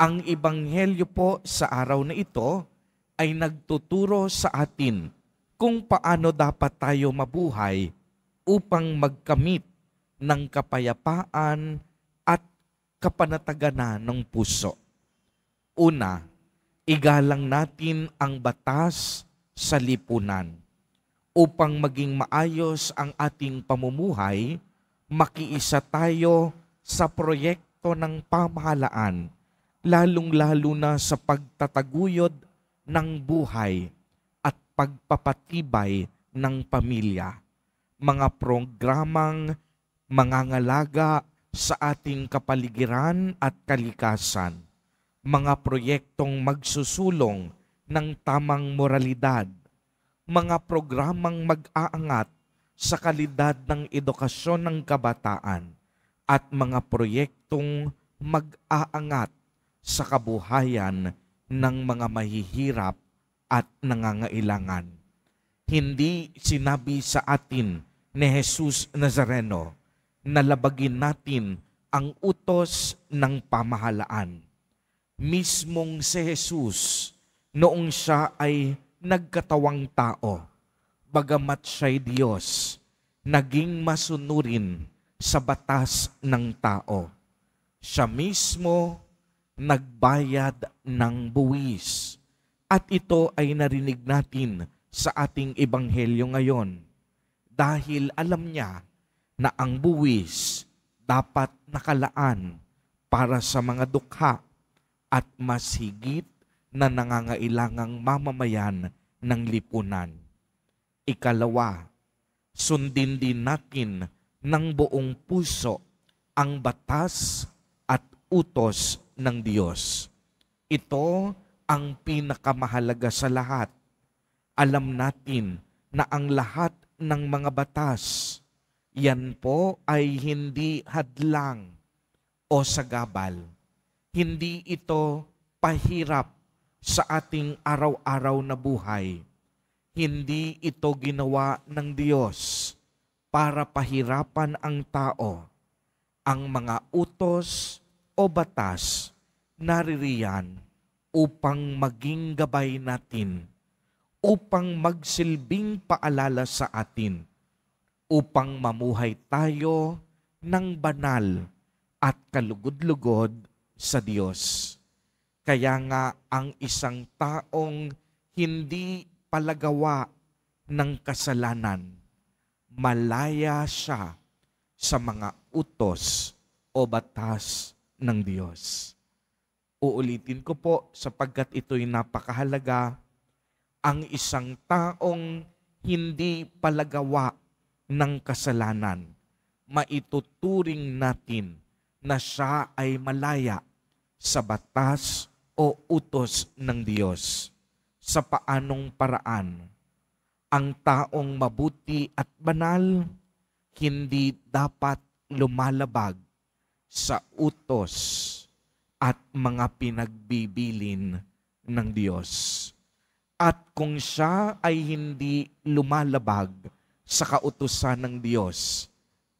Ang ebanghelyo po sa araw na ito ay nagtuturo sa atin kung paano dapat tayo mabuhay upang magkamit ng kapayapaan at kapanataganan ng puso. Una, igalang natin ang batas sa lipunan. Upang maging maayos ang ating pamumuhay, makiisa tayo sa proyekto ng pamahalaan lalong-lalo na sa pagtataguyod ng buhay at pagpapatibay ng pamilya. Mga programang mangangalaga sa ating kapaligiran at kalikasan. Mga proyektong magsusulong ng tamang moralidad. Mga programang mag-aangat sa kalidad ng edukasyon ng kabataan at mga proyektong mag-aangat sa kabuhayan ng mga mahihirap at nangangailangan. Hindi sinabi sa atin ni Jesus Nazareno na labagin natin ang utos ng pamahalaan. Mismong si Jesus, noong siya ay nagkatawang tao, bagamat siya'y Diyos, naging masunurin sa batas ng tao. Siya mismo nagbayad ng buwis. At ito ay narinig natin sa ating ebanghelyo ngayon. Dahil alam niya na ang buwis dapat nakalaan para sa mga dukha at mas higit na nangangailangang mamamayan ng lipunan. Ikalawa, sundin din natin ng buong puso ang batas at utos ng Diyos. Ito ang pinakamahalaga sa lahat. Alam natin na ang lahat ng mga batas, yan po ay hindi hadlang o sagabal. Hindi ito pahirap sa ating araw-araw na buhay. Hindi ito ginawa ng Diyos para pahirapan ang tao. Ang mga utos o batas naririyan upang maging gabay natin, upang magsilbing paalala sa atin, upang mamuhay tayo ng banal at kalugod-lugod sa Diyos. Kaya nga ang isang taong hindi palagawa ng kasalanan, malaya siya sa mga utos o batas ng Diyos. Uulitin ko po sapagkat ito'y napakahalaga. Ang isang taong hindi palagawa ng kasalanan, maituturing natin na siya ay malaya sa batas o utos ng Diyos. Sa paanong paraan? Ang taong mabuti at banal hindi dapat lumalabag sa utos at mga pinagbibilin ng Diyos. At kung siya ay hindi lumalabag sa kautusan ng Diyos,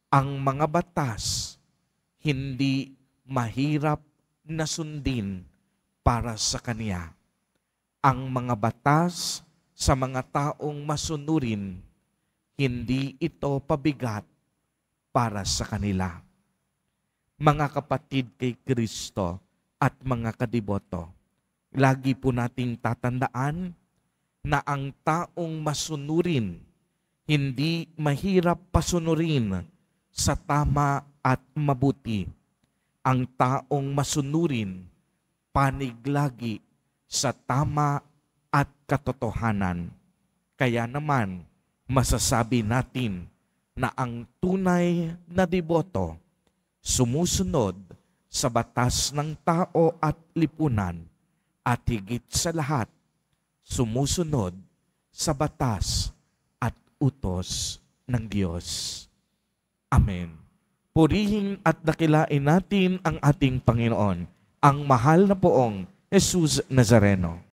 ang mga batas hindi mahirap na sundin para sa Kanya. Ang mga batas sa mga taong masunurin, hindi ito pabigat para sa kanila mga kapatid kay Kristo at mga kadiboto. Lagi po nating tatandaan na ang taong masunurin, hindi mahirap pasunurin sa tama at mabuti. Ang taong masunurin, panig lagi sa tama at katotohanan. Kaya naman, masasabi natin na ang tunay na deboto sumusunod sa batas ng tao at lipunan at higit sa lahat, sumusunod sa batas at utos ng Diyos. Amen. Purihin at dakilain natin ang ating Panginoon, ang mahal na poong Jesus Nazareno.